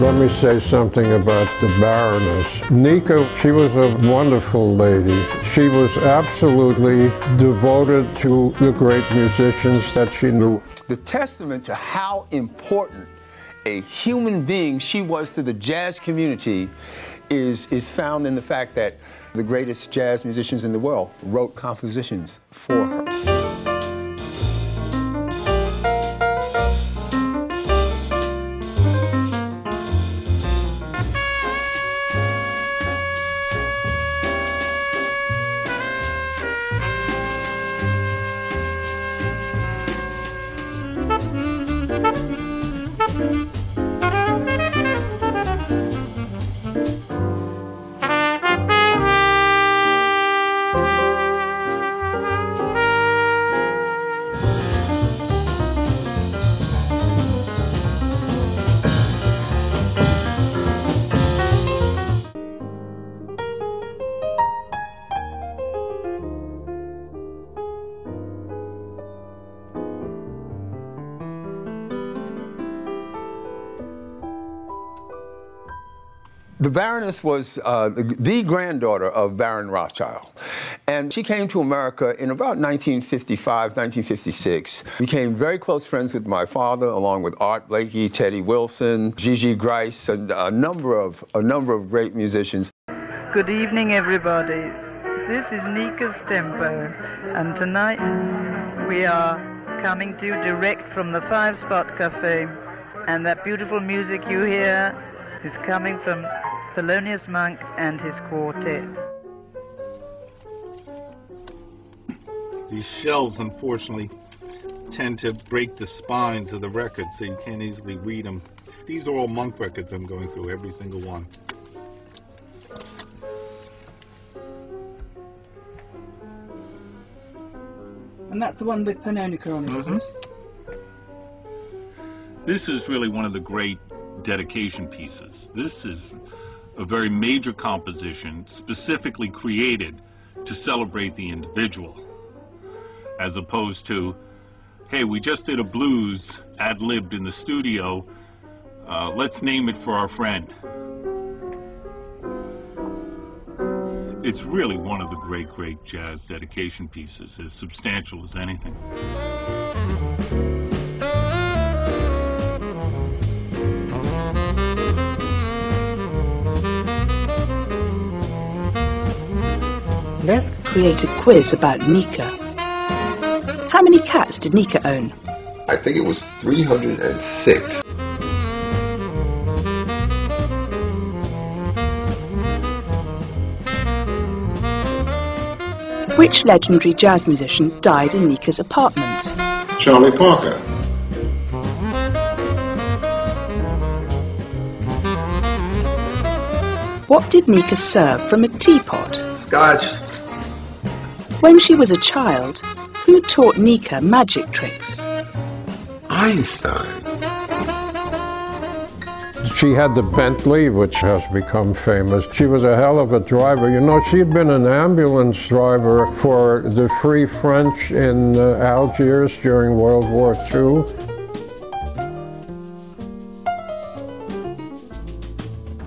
Let me say something about the Baroness. Nica, she was a wonderful lady. She was absolutely devoted to the great musicians that she knew. The testament to how important a human being she was to the jazz community is, is found in the fact that the greatest jazz musicians in the world wrote compositions for her. The Baroness was uh, the, the, granddaughter of Baron Rothschild. And she came to America in about 1955, 1956. Became very close friends with my father, along with Art Blakey, Teddy Wilson, Gigi Gryce, and a number of, a number of great musicians. Good evening, everybody. This is Nica's Tempo, and tonight we are coming to you direct from the Five Spot Cafe. And that beautiful music you hear is coming from Thelonious Monk and his quartet. These shelves, unfortunately, tend to break the spines of the records, so you can't easily read them. These are all Monk records I'm going through, every single one. And that's the one with Pannonica on it, mm -hmm. it? This is really one of the great dedication pieces. This is a very major composition specifically created to celebrate the individual, as opposed to, hey, we just did a blues ad-libbed in the studio, uh, let's name it for our friend. It's really one of the great, great jazz dedication pieces, as substantial as anything. Create a quiz about Nica. How many cats did Nica own? I think it was 306. Which legendary jazz musician died in Nica's apartment? Charlie Parker. What did Nica serve from a teapot? Scotch. When she was a child, who taught Nica magic tricks? Einstein. She had the Bentley, which has become famous. She was a hell of a driver. You know, she'd been an ambulance driver for the Free French in uh, Algiers during World War II.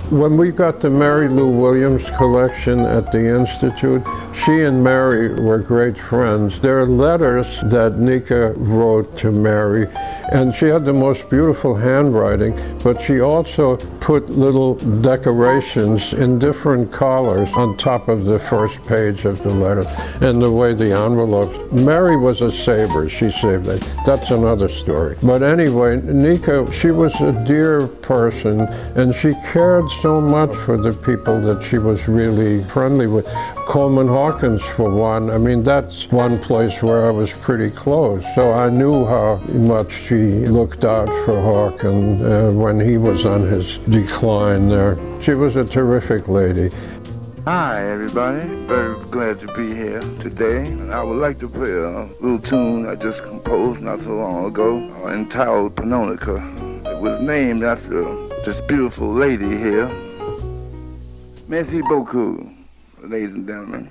When we got the Mary Lou Williams collection at the Institute, she and Mary were great friends. There are letters that Nica wrote to Mary, and she had the most beautiful handwriting, but she also put little decorations in different colors on top of the first page of the letter, and the way the envelopes. Mary was a saver, she saved it. That's another story. But anyway, Nica, she was a dear person, and she cared so much for the people that she was really friendly with. Coleman Hawkins, for one, I mean, that's one place where I was pretty close. So I knew how much she looked out for Hawkins uh, when he was on his decline there. She was a terrific lady. Hi, everybody. Very glad to be here today. I would like to play a little tune I just composed not so long ago uh, entitled Pannonica. It was named after this beautiful lady here. Merci beaucoup ladies and gentlemen.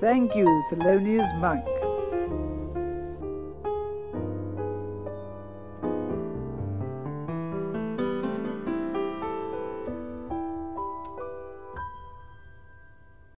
Thank you, Thelonious Monk.